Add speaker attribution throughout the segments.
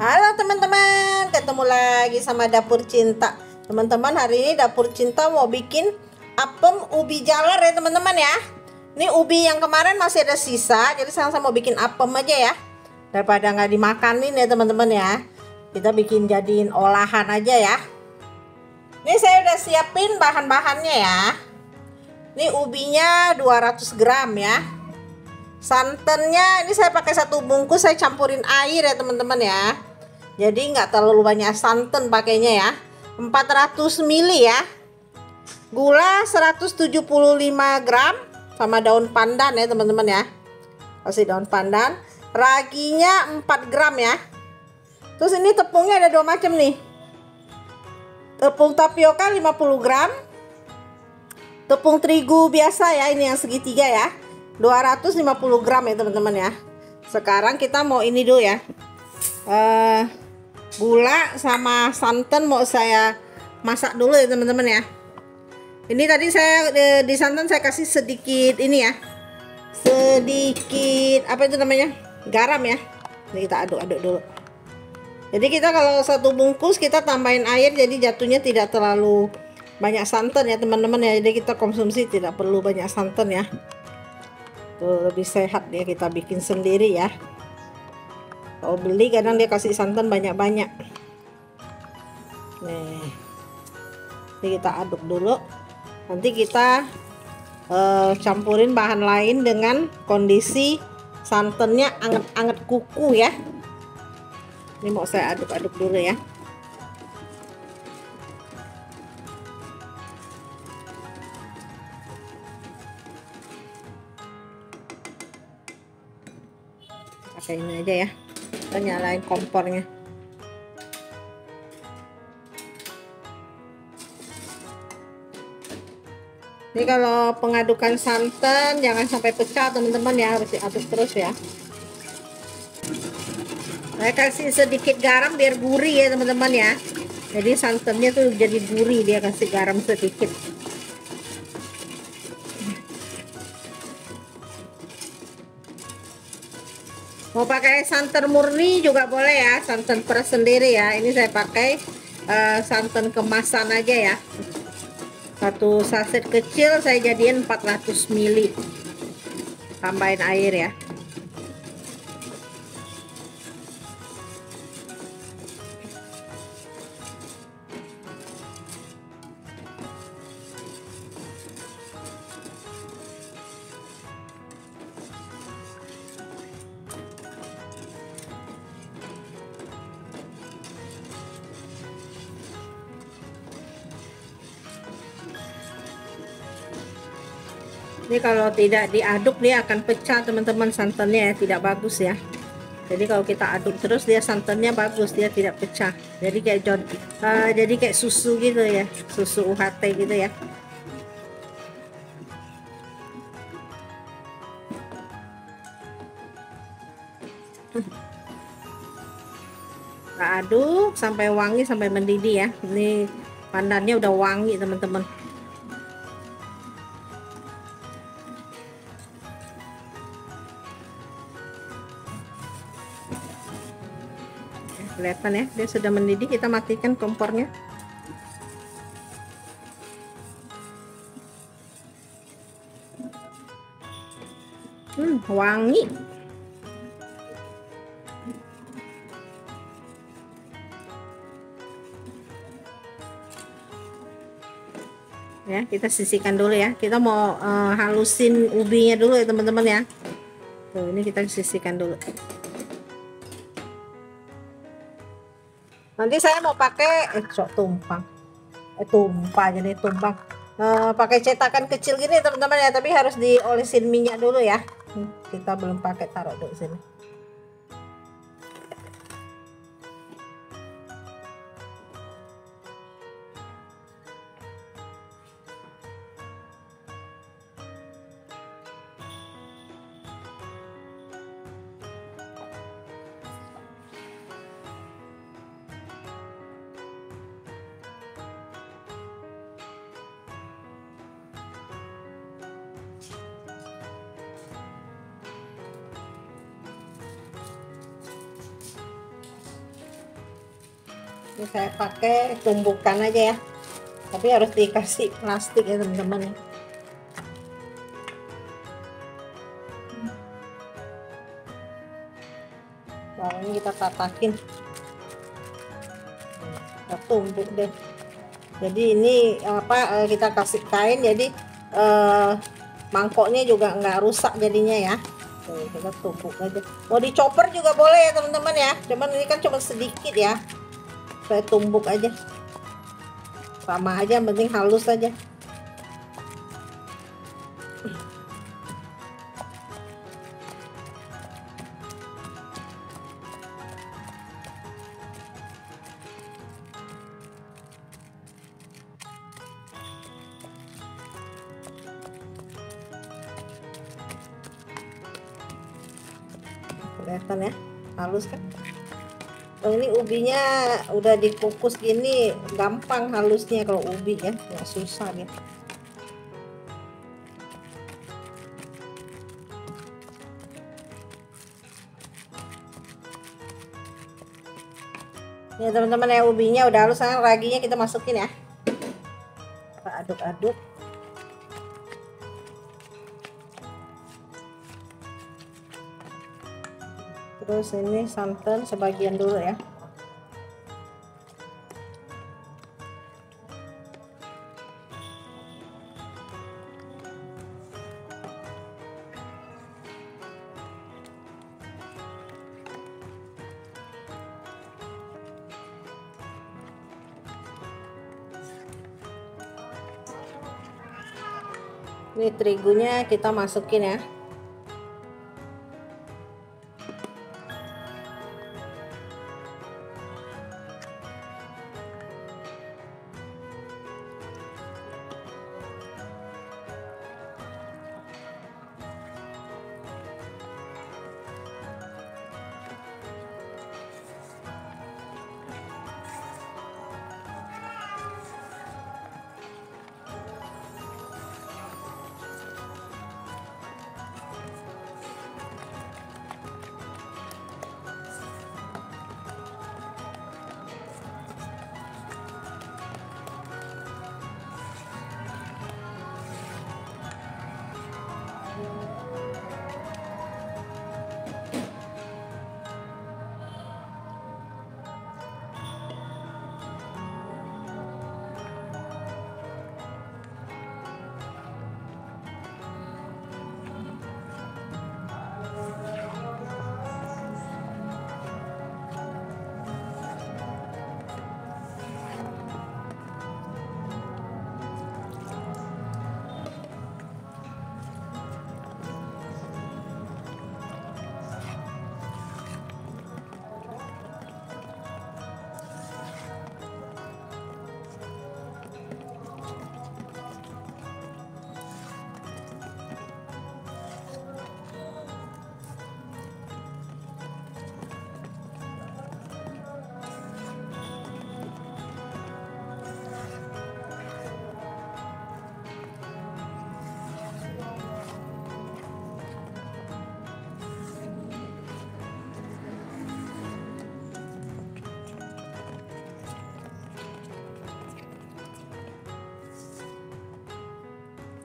Speaker 1: Halo teman-teman, ketemu lagi sama Dapur Cinta. Teman-teman, hari ini Dapur Cinta mau bikin apem ubi jalar ya teman-teman ya. Ini ubi yang kemarin masih ada sisa, jadi sekarang saya mau bikin apem aja ya. Daripada nggak dimakanin ya teman-teman ya. Kita bikin jadiin olahan aja ya. Ini saya udah siapin bahan-bahannya ya. Ini ubinya 200 gram ya santannya ini saya pakai satu bungkus saya campurin air ya teman-teman ya. Jadi nggak terlalu banyak santan pakainya ya. 400 ml ya. Gula 175 gram sama daun pandan ya teman-teman ya. Kasih daun pandan. Raginya 4 gram ya. Terus ini tepungnya ada dua macam nih. Tepung tapioka 50 gram. Tepung terigu biasa ya ini yang segitiga ya 250 gram ya teman-teman ya. Sekarang kita mau ini dulu ya. Uh, gula sama santan mau saya masak dulu ya teman-teman ya. Ini tadi saya eh, di santan saya kasih sedikit ini ya. Sedikit apa itu namanya? Garam ya. Ini kita aduk-aduk dulu. Jadi kita kalau satu bungkus kita tambahin air jadi jatuhnya tidak terlalu banyak santan ya teman-teman ya. Jadi kita konsumsi tidak perlu banyak santan ya lebih sehat dia kita bikin sendiri ya. Kalau beli kadang dia kasih santan banyak-banyak. Nih. Ini kita aduk dulu. Nanti kita uh, campurin bahan lain dengan kondisi santannya anget-anget kuku ya. Ini mau saya aduk-aduk dulu ya pakai ini aja ya. Kita nyalain kompornya. Ini kalau pengadukan santan jangan sampai pecah teman-teman ya. Harus diaduk terus ya. Saya kasih sedikit garam biar gurih ya teman-teman ya. Jadi santannya tuh jadi gurih dia kasih garam sedikit pakai santan murni juga boleh ya santan peras sendiri ya. Ini saya pakai uh, santan kemasan aja ya. Satu saset kecil saya jadiin 400 ml tambahin air ya ini kalau tidak diaduk dia akan pecah teman-teman. Santannya ya tidak bagus ya. Jadi kalau kita aduk terus dia santannya bagus dia tidak pecah. Jadi kayak uh, jadi kayak susu gitu ya. Susu UHT gitu ya. Kita aduk sampai wangi sampai mendidih ya. Ini pandannya udah wangi teman-teman kelihatan ya. Dia sudah mendidih kita matikan kompornya. Hmm wangi. Ya kita sisihkan dulu ya. Kita mau uh, halusin ubinya dulu ya teman-teman ya. Tuh ini kita sisihkan dulu nanti saya mau pakai eh sok tumpang. Eh tumpah jadi tumpang. Eh, pakai cetakan kecil gini teman-teman ya. Tapi harus diolesin minyak dulu ya. Hmm, kita belum pakai taruh dulu sini ini saya pakai tumbukan aja ya. Tapi harus dikasih plastik ya teman-teman. Ya bawahnya kita tatakin. Kita tumbuk deh. Jadi ini apa eh, kita kasih kain jadi eh, mangkoknya juga nggak rusak jadinya ya. Tuh, kita tumbuk aja. Mau dicoper juga boleh ya teman-teman ya. Cuman ini kan cuma sedikit ya saya tumbuk aja. Sama aja yang penting halus aja. Kelihatan ya halus kan ini ubinya udah dikukus gini gampang halusnya kalau ubi ya nggak susah ya ya teman-teman ya ubinya udah halus sekarang raginya kita masukin ya. Kita aduk-aduk terus ini santan sebagian dulu ya. Ini terigunya kita masukin ya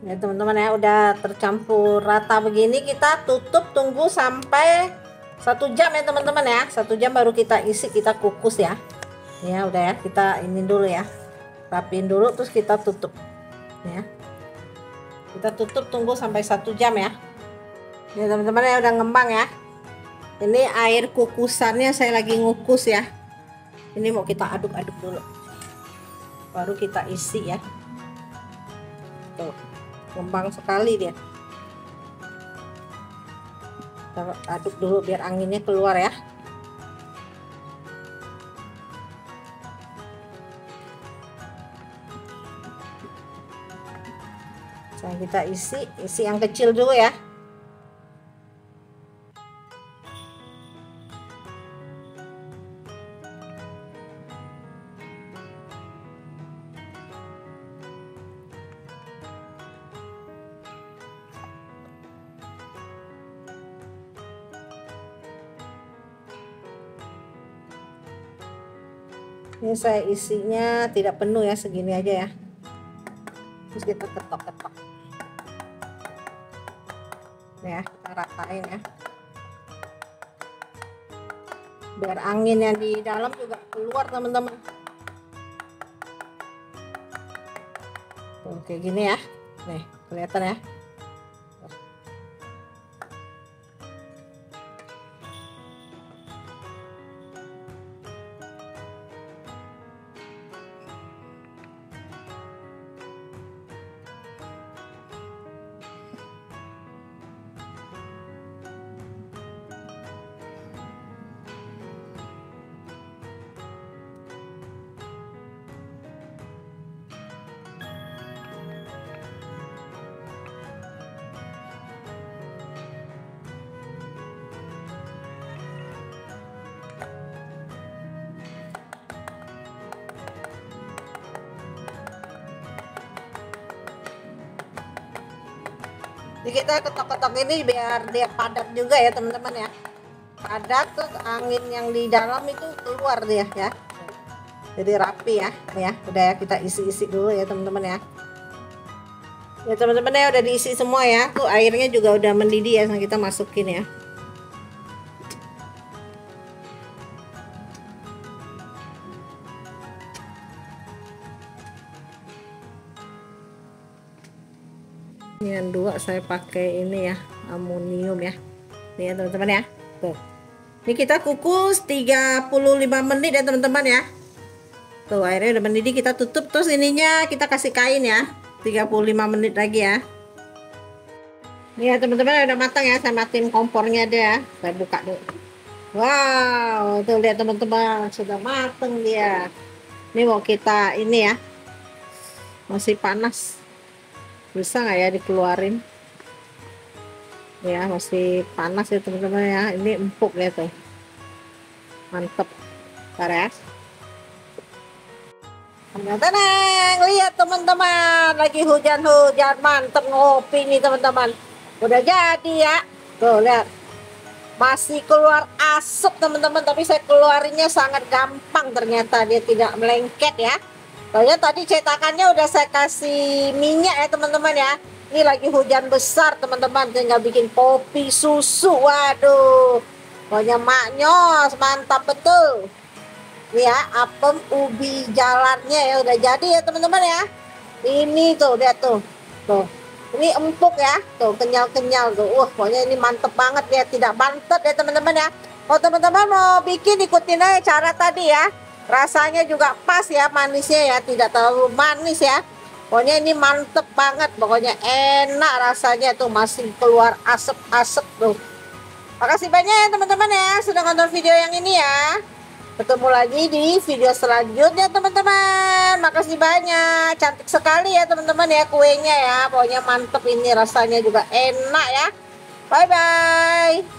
Speaker 1: ya teman-teman ya udah tercampur rata begini kita tutup tunggu sampai satu jam ya teman-teman ya. Satu jam baru kita isi kita kukus ya. Ya udah ya kita ini dulu ya. Rapiin dulu terus kita tutup ya. Kita tutup tunggu sampai satu jam ya. Ya teman-teman ya udah ngembang ya. Ini air kukusannya saya lagi ngukus ya. Ini mau kita aduk-aduk dulu. Baru kita isi ya. Tuh ngembang sekali dia. Kita aduk dulu biar anginnya keluar ya. Sekarang kita isi isi yang kecil dulu ya ini saya isinya tidak penuh ya segini aja ya. Terus kita ketok-ketok ya kita ratain ya. Biar angin yang di dalam juga keluar teman-teman. Oke gini ya. Nih kelihatan ya Jadi kita ketok-ketok ini biar dia padat juga ya teman-teman ya. Padat tuh angin yang di dalam itu keluar dia ya. Jadi rapi ya. Ya, udah ya kita isi-isi dulu ya teman-teman ya. Ya teman-teman ya udah diisi semua ya. Tuh airnya juga udah mendidih ya, kita masukin ya. Dua saya pakai ini ya amonium ya. Ini ya teman-teman ya. Tuh. Ini kita kukus 35 menit ya teman-teman ya. Tuh airnya udah mendidih kita tutup terus ininya kita kasih kain ya. 35 menit lagi ya. Ini ya teman-teman udah matang ya saya matiin kompornya deh ya. Saya buka dulu. Wow tuh lihat teman-teman sudah matang dia. Ini mau kita ini ya. Masih panas bisa nggak ya dikeluarin? Ya masih panas ya teman-teman ya. Ini empuk ya tuh. Mantep. Bentar ya. Tenang lihat teman-teman. Lagi hujan-hujan. Mantep ngopi nih teman-teman. Udah jadi ya. Tuh lihat. Masih keluar asap teman-teman. Tapi saya keluarinnya sangat gampang ternyata. Dia tidak melengket ya Soalnya tadi cetakannya udah saya kasih minyak ya teman-teman ya. Ini lagi hujan besar teman-teman, tinggal bikin kopi susu. Waduh, pokoknya maknyos, mantap betul. Ini ya, apem ubi jalannya ya udah jadi ya teman-teman ya. Ini tuh, lihat tuh. Tuh. Ini empuk ya, tuh kenyal-kenyal tuh. Wah, pokoknya ini mantep banget ya, tidak bantet ya teman-teman ya. Kalau teman-teman mau bikin ikutin aja cara tadi ya rasanya juga pas ya manisnya ya. Tidak terlalu manis ya. Pokoknya ini mantep banget. Pokoknya enak rasanya tuh. Masih keluar asap-asap tuh. Makasih banyak ya teman-teman ya sudah nonton video yang ini ya. Ketemu lagi di video selanjutnya teman-teman. Makasih banyak. Cantik sekali ya teman-teman ya kuenya ya. Pokoknya mantep ini rasanya juga enak ya. Bye bye